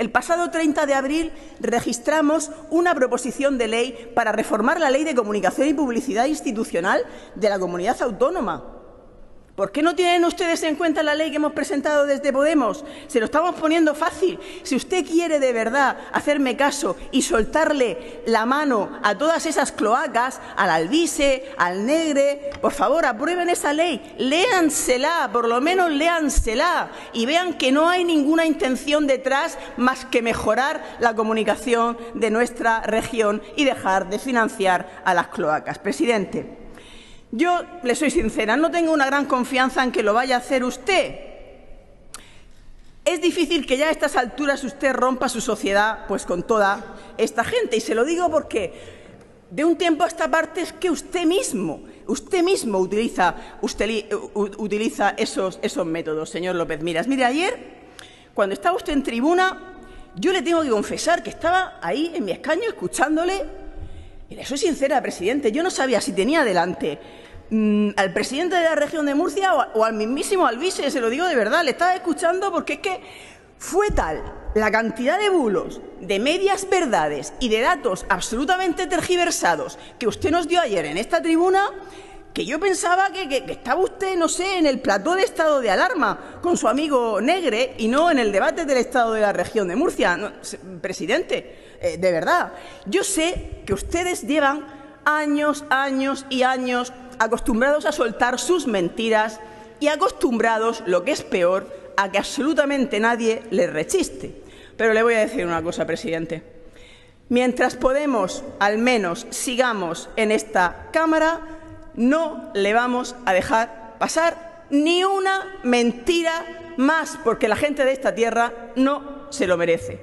El pasado 30 de abril registramos una proposición de ley para reformar la Ley de Comunicación y Publicidad Institucional de la comunidad autónoma. ¿Por qué no tienen ustedes en cuenta la ley que hemos presentado desde Podemos? Se lo estamos poniendo fácil. Si usted quiere de verdad hacerme caso y soltarle la mano a todas esas cloacas, al Albise, al Negre, por favor, aprueben esa ley, léansela, por lo menos léansela y vean que no hay ninguna intención detrás más que mejorar la comunicación de nuestra región y dejar de financiar a las cloacas. Presidente. Yo le soy sincera, no tengo una gran confianza en que lo vaya a hacer usted. Es difícil que ya a estas alturas usted rompa su sociedad pues con toda esta gente y se lo digo porque de un tiempo a esta parte es que usted mismo, usted mismo utiliza, utiliza esos, esos métodos, señor López Miras. Mire, ayer, cuando estaba usted en tribuna, yo le tengo que confesar que estaba ahí en mi escaño escuchándole y soy sincera, presidente, yo no sabía si tenía delante mm, al presidente de la región de Murcia o, al mismísimo Alvise, se lo digo de verdad, le estaba escuchando porque es que fue tal la cantidad de bulos, de medias verdades y de datos absolutamente tergiversados que usted nos dio ayer en esta tribuna que yo pensaba que, estaba usted, no sé, en el plató de estado de alarma con su amigo Negre y no en el debate del estado de la región de Murcia. presidente, eh, de verdad. Yo sé que ustedes llevan años, años y años acostumbrados a soltar sus mentiras y acostumbrados, lo que es peor, a que absolutamente nadie les rechiste. Pero le voy a decir una cosa, presidente. Mientras Podemos, al menos, sigamos en esta Cámara, no le vamos a dejar pasar ni una mentira más, porque la gente de esta tierra no se lo merece.